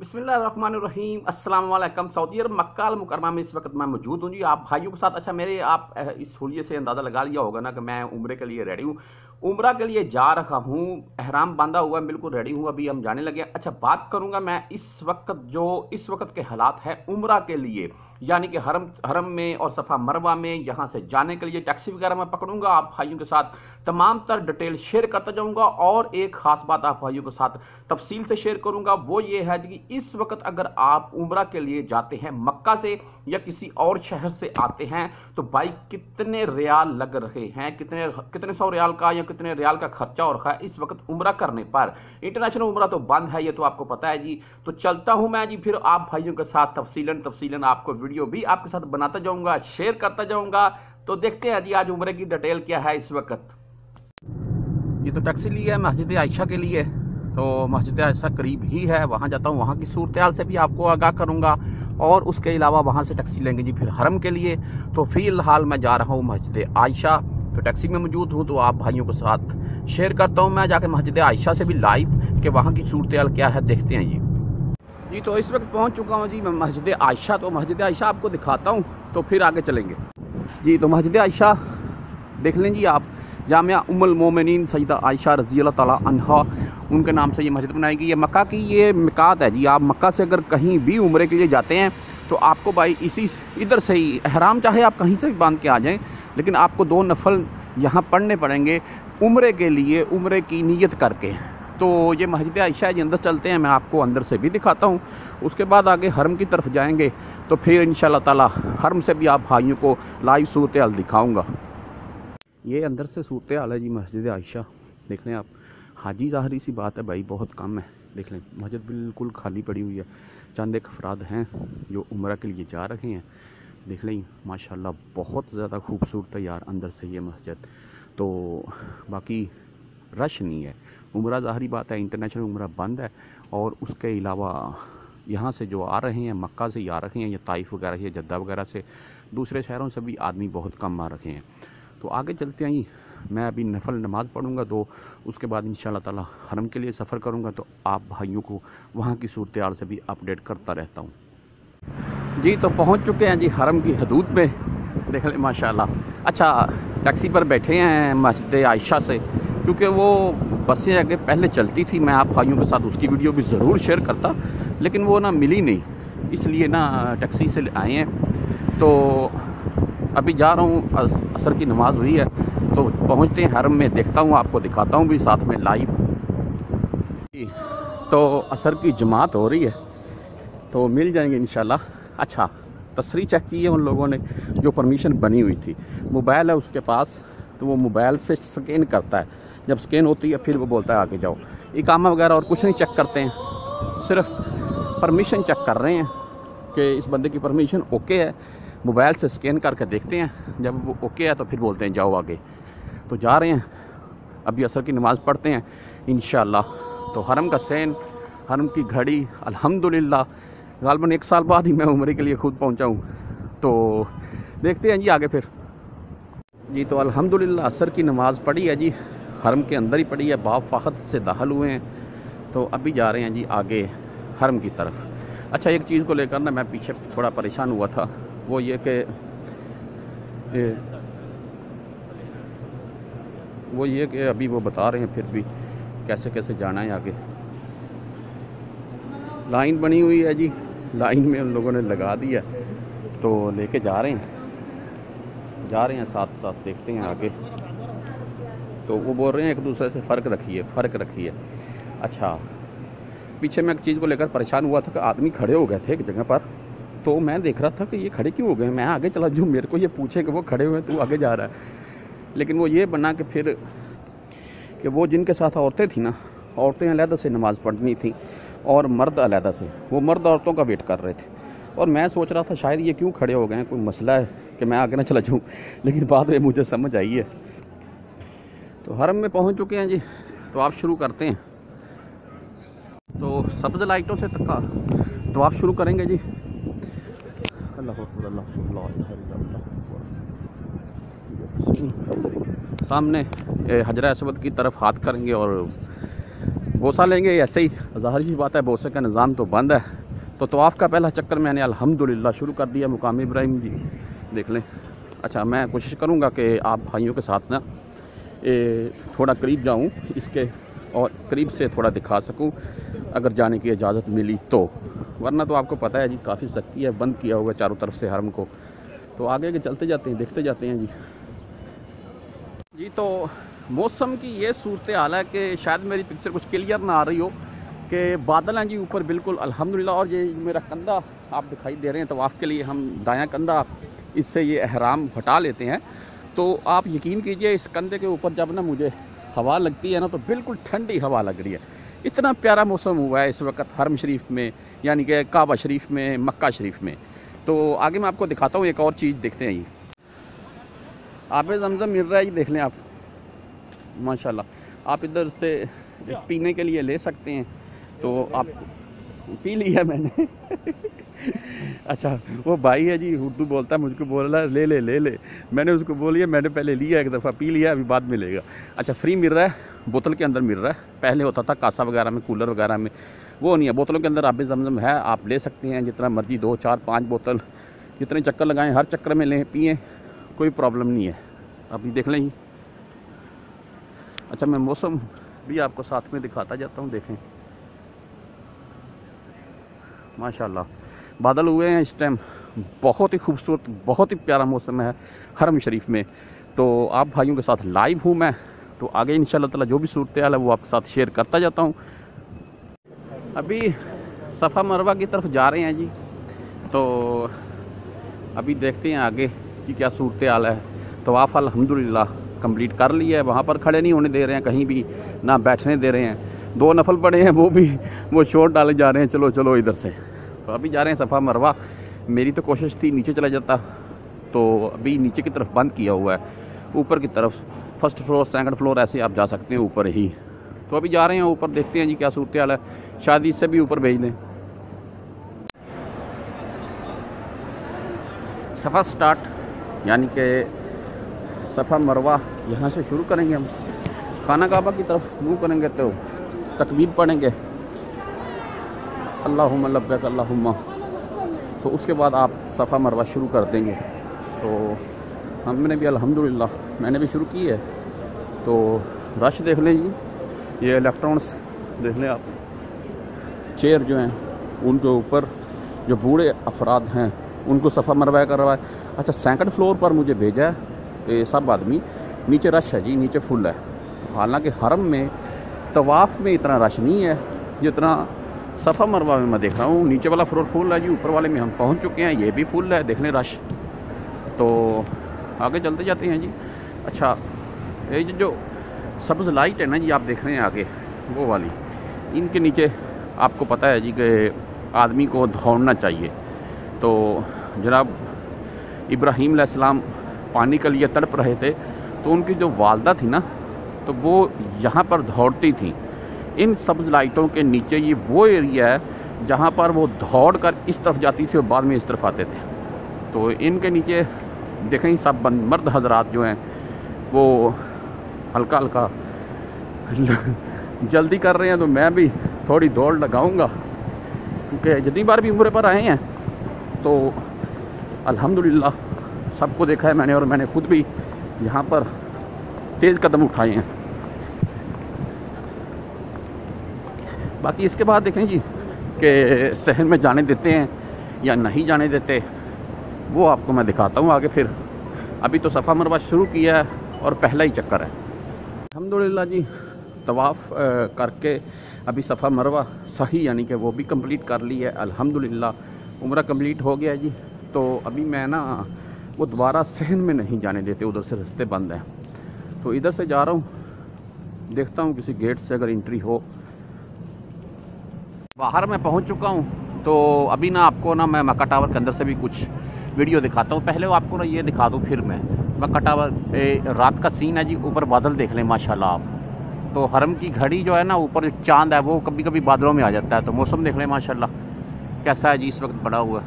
अस्सलाम वालेकुम सऊदी अरब मक्का मुकरमा में इस वक्त मैं मौजूद हूँ जी। आप भाइयों के साथ अच्छा मेरे आप इस हुलिये से अंदाज़ा लगा लिया होगा ना कि मैं उम्र के लिए रेडी हूँ। उम्र के लिए जा रहा हूँ, एहराम बांधा हुआ बिल्कुल रेडी हूँ, अभी हम जाने लगे अच्छा बात करूँगा मैं इस वक्त जो, इस वक्त के हालात है उम्र के लिए, यानी कि हरम हरम में और सफ़ा मरवा में, यहाँ से जाने के लिए टैक्सी वगैरह मैं पकड़ूँगा, आप भाइयों के साथ तमाम तर डिटेल शेयर करता जाऊँगा, और एक ख़ास बात आप भाइयों के साथ तफसील से शेयर करूँगा, वो ये है कि इस वक्त अगर आप उम्र के लिए जाते हैं मक्का से या किसी और शहर से आते हैं तो भाई कितने रियाल लग रहे हैं, कितने कितने सौ रियाल का या कितने रियाल का खर्चा हो रखा है इस वक्त उम्र करने पर। इंटरनेशनल उम्र तो बंद है, ये तो आपको पता है जी। तो चलता हूँ मैं जी, फिर आप भाइयों के साथ तफसीलन तफसीलन आपको वीडियो भी आपके साथ बनाता जाऊँगा शेयर करता जाऊँगा। तो देखते हैं जी आज उम्र की डिटेल क्या है इस वक्त। ये तो टैक्सी ली है मस्जिद आयशा के लिए। तो मस्जिद आयशा करीब ही है, वहाँ जाता हूँ, वहाँ की सूरत से भी आपको आगाह करूँगा। और उसके अलावा वहाँ से टैक्सी लेंगे जी फिर हरम के लिए। तो फ़िलहाल मैं जा रहा हूँ मस्जिद आयशा। तो टैक्सी में मौजूद हूँ तो आप भाइयों के साथ शेयर करता हूँ। मैं जाके मस्जिद आयशा से भी लाइव कि वहाँ की सूरत क्या है, देखते हैं जी जी तो इस वक्त पहुँच चुका हूँ जी मैं मस्जिद आयशा। तो मस्जिद आयशा आपको दिखाता हूँ तो फिर आगे चलेंगे। जी तो मस्जिद आयशा, देख लें जी आप, जामिया उमल मोमिनीन सईदा आयशा रज़ी अल्लाह उनके नाम से ये मस्जिद बनाई गई है। मक्का की ये मिकात है जी, आप मक्का से अगर कहीं भी उम्र के लिए जाते हैं तो आपको भाई इसी, इधर से ही अहराम चाहे आप कहीं से भी बाँध के आ जाएँ लेकिन आपको दो नफल यहाँ पढ़ने पड़ेंगे, उम्र के लिए, उम्र की नीयत करके। तो ये मस्जिद आयशा जी अंदर चलते हैं, मैं आपको अंदर से भी दिखाता हूँ। उसके बाद आगे हरम की तरफ़ जाएँगे तो फिर इन ताला हरम से भी आप भाइयों को लाइव सूरत हाल दिखाऊँगा। ये अंदर से सूरत हाल है जी मस्जिद आयशा। देख लें आप, हाजी ज़ाहरी सी बात है भाई, बहुत कम है। देख लें मस्जिद बिल्कुल खाली पड़ी हुई है। चंद एक अफराद हैं जो उम्र के लिए जा रहे हैं। देख लें, माशाल्लाह बहुत ज़्यादा खूबसूरत है यार, अंदर से ये मस्जिद। तो बाकी रश नहीं है। उम्र ज़ाहरी बात है, इंटरनेशनल उम्र बंद है और उसके अलावा यहाँ से जो आ रहे हैं, मक्का से ही आ रहे हैं, या ताइफ वगैरह या जद्दा वगैरह से, दूसरे शहरों से भी आदमी बहुत कम आ रखे हैं। तो आगे चलते हैं, मैं अभी नफल नमाज़ पढ़ूँगा तो उसके बाद इन ताला हरम के लिए सफ़र करूँगा तो आप भाइयों को वहाँ की सूरत से भी अपडेट करता रहता हूँ। जी तो पहुँच चुके हैं जी हरम की हदूद में देख लें, माशाल्लाह। अच्छा टैक्सी पर बैठे हैं मस्जिद आयशा से, क्योंकि वो बसें आगे पहले चलती थी। मैं आप भाइयों के साथ उसकी वीडियो भी ज़रूर शेयर करता, लेकिन वो ना मिली नहीं, इसलिए ना टैक्सी से आए हैं। तो अभी जा रहा हूँ असर की नमाज़ हुई है तो पहुँचते हैं हरम में, देखता हूँ, आपको दिखाता हूँ भी साथ में लाइव। तो असर की जमात हो रही है तो मिल जाएँगे इन अच्छा तस्री चेक की है उन लोगों ने जो परमिशन बनी हुई थी। मोबाइल है उसके पास तो वो मोबाइल से स्कैन करता है। जब स्कैन होती है, फिर वो बोलता है, आगे जाओ। इकामा वगैरह और कुछ नहीं चेक करते हैं। सिर्फ़ परमिशन चेक कर रहे हैं कि इस बंदे की परमिशन ओके है। मोबाइल से स्कैन करके देखते हैं। जब वो ओके है तो फिर बोलते हैं, जाओ आगे। तो जा रहे हैं। अभी असर की नमाज़ पढ़ते हैं इन तो हरम का सैन हरम की घड़ी, अल्हम्दुलिल्लाह। गालबन एक साल बाद ही मैं उम्र के लिए खुद पहुँचा हूँ। तो देखते हैं जी आगे फिर। जी तो अल्हम्दुलिल्लाह, असर की नमाज़ पढ़ी है जी, हरम के अंदर ही पढ़ी है बाप फ़ाखत से दाखिल हुए हैं। तो अभी जा रहे हैं जी आगे हरम की तरफ़। अच्छा एक चीज़ को लेकर ना मैं पीछे थोड़ा परेशान हुआ था, वो ये कि वो ये कि अभी वो बता रहे हैं फिर भी कैसे कैसे जाना है आगे। लाइन बनी हुई है जी। लाइन में उन लोगों ने लगा दिया तो लेके जा रहे हैं। जा रहे हैं साथ साथ, देखते हैं आगे। तो वो बोल रहे हैं, एक दूसरे से फ़र्क रखिए फ़र्क रखिए। अच्छा पीछे मैं एक चीज़ को लेकर परेशान हुआ था कि आदमी खड़े हो गए थे एक जगह पर। तो मैं देख रहा था कि ये खड़े क्यों हो गए? मैं आगे चला, जो मेरे को ये पूछे कि वो खड़े हुए तो आगे जा रहा है। लेकिन वो ये बना कि फिर कि वो जिनके साथ औरतें थी ना, औरतें अलहदा से नमाज़ पढ़नी थी। और मर्द अलहदा से। वो मर्द औरतों का वेट कर रहे थे। और मैं सोच रहा था, शायद ये क्यों खड़े हो गए हैं? कोई मसला है कि मैं आगे ना चला जाऊँ? लेकिन बाद में मुझे समझ आई है। तो हरम में पहुँच चुके हैं जी। तो आप शुरू करते हैं। तो सब्ज़ लाइटों से तक तो आप शुरू करेंगे जी। सामने हजरा असवद की तरफ़ हाथ करेंगे और बोसा लेंगे ऐसे ही ज़ाहिर सी बात है बोसे का निज़ाम तो बंद है। तो तवाफ़ का पहला चक्कर मैंने अल्हम्दुलिल्लाह शुरू कर दिया मुकाम इब्राहिम जी। देख लें। अच्छा मैं कोशिश करूँगा कि आप भाइयों के साथ ना ए, थोड़ा करीब जाऊँ इसके और करीब से थोड़ा दिखा सकूँ अगर जाने की इजाज़त मिली तो। वरना तो आपको पता है जी काफ़ी सख्ती है बंद किया हुआ चारों तरफ़ से हरम को। तो आगे के चलते जाते हैं देखते जाते हैं जी। जी तो मौसम की ये सूरत हाल है कि शायद मेरी पिक्चर कुछ क्लियर ना आ रही हो कि बादल हैं जी ऊपर बिल्कुल, अल्हम्दुलिल्लाह। और ये मेरा कंधा आप दिखाई दे रहे हैं तो आपके लिए हम दायां कंधा इससे ये अहराम हटा लेते हैं। तो आप यकीन कीजिए, इस कंधे के ऊपर जब ना मुझे हवा लगती है ना तो बिल्कुल ठंडी हवा लग रही है। इतना प्यारा मौसम हुआ है इस वक्त हरम शरीफ में, यानी कि काबा शरीफ में, मक्का शरीफ में। तो आगे मैं आपको दिखाता हूँ, एक और चीज़ देखते हैं ये आप जमजम मिल रहा है ये देख लें आप। माशाल्लाह। आप इधर से पीने के लिए ले सकते हैं। तो आप पी लिया मैंने। अच्छा वो भाई है जी, उर्दू बोलता है, मुझको बोल रहा है ले ले ले ले। मैंने उसको बोलिए मैंने पहले लिया एक दफ़ा, पी लिया, अभी बाद में लेगा। अच्छा फ्री मिल रहा है, बोतल के अंदर मिल रहा है। पहले होता था कासा वगैरह में, कूलर वगैरह में। वो नहीं है, बोतलों के अंदर आब जमजम है, आप ले सकते हैं, जितना मर्ज़ी, दो, चार, पाँच बोतल। जितने चक्कर लगाएँ, हर चक्कर में लें, पिए, कोई प्रॉब्लम नहीं है। अभी देख लें अच्छा मैं मौसम भी आपको साथ में दिखाता जाता हूँ, देखें। माशाल्लाह। बादल हुए हैं इस टाइम बहुत ही खूबसूरत, बहुत ही प्यारा मौसम है हरम शरीफ में। तो आप भाइयों के साथ लाइव हूँ मैं। तो आगे इन ताला जो भी सूरत है, वो आपके साथ शेयर करता जाता हूँ। अभी सफ़ा मरवा की तरफ़ जा रहे हैं जी। तो अभी देखते हैं आगे कि क्या सूरत हाल है। तो आप अलहमदिल्ला कंप्लीट कर लिया है, वहाँ पर खड़े नहीं होने दे रहे हैं, कहीं भी ना बैठने दे रहे हैं। दो नफल पड़े हैं, वो भी, वो शोर डाले जा रहे हैं, चलो चलो इधर से। तो अभी जा रहे हैं सफ़ा मरवा। मेरी तो कोशिश थी नीचे चला जाता तो अभी नीचे की तरफ़ बंद किया हुआ है। ऊपर की तरफ़ फ़र्स्ट फ्लोर सेकंड फ्लोर ऐसे आप जा सकते हैं, ऊपर ही। तो अभी जा रहे हैं, ऊपर देखते हैं जी क्या सूरत हाल है। शायद इससे भी ऊपर भेज दें। सफ़ा स्टार्ट यानी कि सफ़ा मरवा यहाँ से शुरू करेंगे हम। खाना काबा की तरफ़ मुँह करेंगे तो तकबीर पढ़ेंगे। अल्लाह लब्बैक, अल्लाहुम्मा। तो उसके बाद आप सफ़ा मरवा शुरू कर देंगे। तो हमने भी अल्हम्दुलिल्लाह, मैंने भी शुरू की है। तो रश देख लें जी, ये इलेक्ट्रॉनिक्स देख लें आप। चेयर जो हैं, उनके ऊपर जो बूढ़े अफराद हैं, उनको सफ़ा मरवा कर रहा है। अच्छा सेकंड फ्लोर पर मुझे भेजा है। ये सब आदमी नीचे रश है जी, नीचे फुल है। हालाँकि हरम में, तवाफ़ में इतना रश नहीं है, जितना सफ़ा मरवा में मैं देख रहा हूँ। नीचे वाला फ्लोर फुल है जी, ऊपर वाले में हम पहुँच चुके हैं, ये भी फुल है देख लें रश। तो आगे चलते जाते हैं जी। अच्छा ये जो सब्ज़ लाइट है ना जी, आप देख रहे हैं आगे, वो वाली। इनके नीचे आपको पता है जी कि आदमी को दौड़ना चाहिए। तो जनाब, इब्राहीम सलाम पानी के लिए तड़प रहे थे तो उनकी जो वालदा थी ना तो वो यहाँ पर दौड़ती थी। इन सब्ज़ लाइटों के नीचे ये वो एरिया है, जहाँ पर वो दौड़ कर इस तरफ़ जाती थी और बाद में इस तरफ़ आते थे। तो इनके नीचे देखें, सब बंद मर्द हजरात जो हैं, वो हल्का हल्का जल्दी कर रहे हैं तो मैं भी थोड़ी दौड़ लगाऊँगा, क्योंकि जितनी बार भी उम्र पर आए हैं तो अल्हम्दुलिल्लाह सबको देखा है मैंने और मैंने खुद भी यहाँ पर तेज़ कदम उठाए हैं। बाकी इसके बाद देखें जी कि शहर में जाने देते हैं या नहीं जाने देते, वो आपको मैं दिखाता हूँ आगे फिर। अभी तो सफ़ा मरवा शुरू किया है और पहला ही चक्कर है। अलहमदिल्ला जी, तवाफ़ करके अभी सफ़ा मरवा सही यानी कि वो भी कंप्लीट कर ली है। अल्हम्दुलिल्लाह, उम्र कंप्लीट हो गया जी। तो अभी मैं ना वो दोबारा सहन में नहीं जाने देते, उधर से रास्ते बंद हैं। तो इधर से जा रहा हूँ, देखता हूँ किसी गेट से अगर इंट्री हो। बाहर मैं पहुँच चुका हूँ तो अभी ना आपको ना मैं मक्का टावर के अंदर से भी कुछ वीडियो दिखाता हूँ। पहले आपको ना ये दिखा दूँ फिर मैं। मक्का टावर रात का सीन है जी, ऊपर बादल देख लें, माशाल्लाह। आप तो हरम की घड़ी जो है ना, ऊपर चाँद है, वो कभी कभी बादलों में आ जाता है तो मौसम देख लें, माशाल्लाह। कैसा है जी, इस वक्त बड़ा हुआ।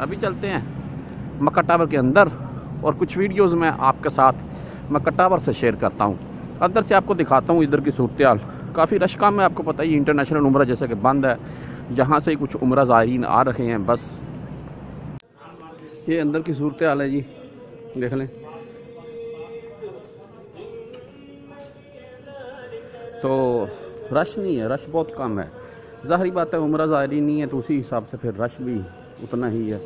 अभी चलते हैं मक्का टावर के अंदर और कुछ वीडियोज़ मैं आपके साथ मक्का टावर से शेयर करता हूँ। अंदर से आपको दिखाता हूँ इधर की सूरत काफ़ी रश काम है, आपको पता ही इंटरनेशनल उम्र जैसे कि बंद है। जहाँ से कुछ उम्र ज़ायरीन आ रहे हैं, बस। ये अंदर की सूरत है जी, देख लें। तो रश नहीं है, रश बहुत कम है। ज़ाहरी बात है, उम्र ज़ाहरी नहीं है तो उसी हिसाब से फिर रश भी उतना ही है।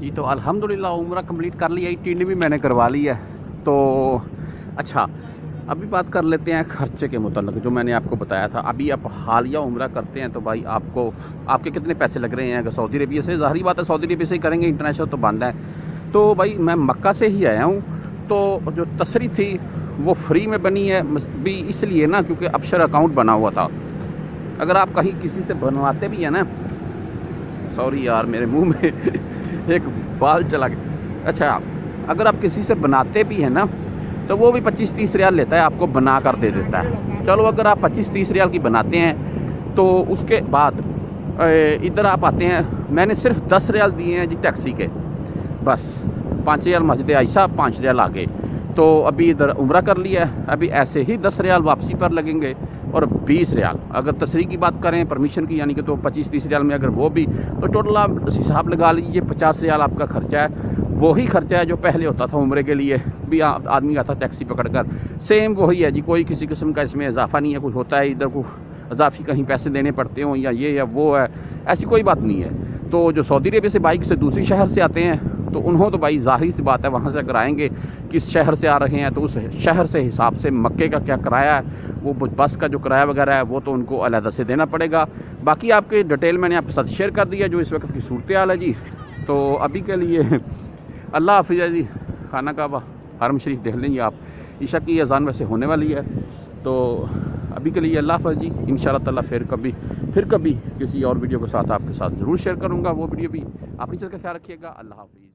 जी तो अल्हम्दुलिल्लाह, उम्र कंप्लीट कर लिया टिंड भी मैंने करवा ली है। तो अच्छा अभी बात कर लेते हैं खर्चे के मुतलक, जो मैंने आपको बताया था। अभी आप हालिया उम्र करते हैं तो भाई आपको, आपके कितने पैसे लग रहे हैं? अगर सऊदी अरबिया से, ज़ाहरी बात है, सऊदी अरबिया से ही करेंगे इंटरनेशनल तो बंद है। तो भाई, मैं मक्का से ही आया हूँ। तो जो तसरी थी, वो फ्री में बनी है भी इसलिए ना, क्योंकि अक्षर अकाउंट बना हुआ था। अगर आप कहीं किसी से बनवाते भी हैं ना सॉरी यार, मेरे मुँह में एक बाल चला गया। अच्छा अगर आप किसी से बनाते भी हैं ना तो वो भी पच्चीस तीस रियाल लेता है, आपको बना कर दे देता है। चलो, अगर आप पच्चीस तीस रियाल की बनाते हैं तो उसके बाद इधर आप आते हैं, मैंने सिर्फ़ दस रियाल दिए हैं जी टैक्सी के। बस, पाँच रियाल मस्जिद आयशा पाँच रियाल आगे तो अभी इधर उम्र कर लिया अभी ऐसे ही दस रियाल वापसी पर लगेंगे। और बीस रियाल। अगर तस्री की बात करें परमिशन की, यानी कि तो पच्चीस, तीस रियाल में अगर वो भी तो टोटल आप हिसाब लगा लीजिए, पचास रियाल आपका खर्चा है। वही खर्चा है जो पहले होता था उम्र के लिए, भी आदमी आता टैक्सी पकड़कर। सेम वही है जी, कोई किसी किस्म का इसमें इजाफा नहीं है, कुछ होता है, इधर को इजाफी कहीं पैसे देने पड़ते हों या ये या वो है, ऐसी कोई बात नहीं है। तो जो सऊदी अरेबिया से बाइक से दूसरी शहर से आते हैं तो उन्हों तो भाई ज़ाहिर सी बात है वहाँ से अगर आएँगे, किस शहर से आ रहे हैं तो उस शहर से हिसाब से मक्के का क्या किराया है, वो बस का जो किराया वगैरह है, वो तो उनको अलहदा से देना पड़ेगा। बाकी आपके डिटेल मैंने आपके साथ शेयर कर दिया जो इस वक्त की सूरत हाल है जी। तो अभी के लिए अल्लाह हाफिज़ जी। खाना काबा, हरम शरीफ देख लेंगे आप। ईशा की अजान वैसे होने वाली है। तो अभी के लिए अल्लाह हाफ़ जी। इन ताला फिर कभी फिर कभी किसी और वीडियो के साथ आपके साथ ज़रूर शेयर करूँगा वो वीडियो भी। अपनी चीज़ का ख्याल रखिएगा। अल्लाह हाफिज़।